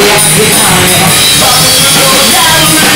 every time. But when go down.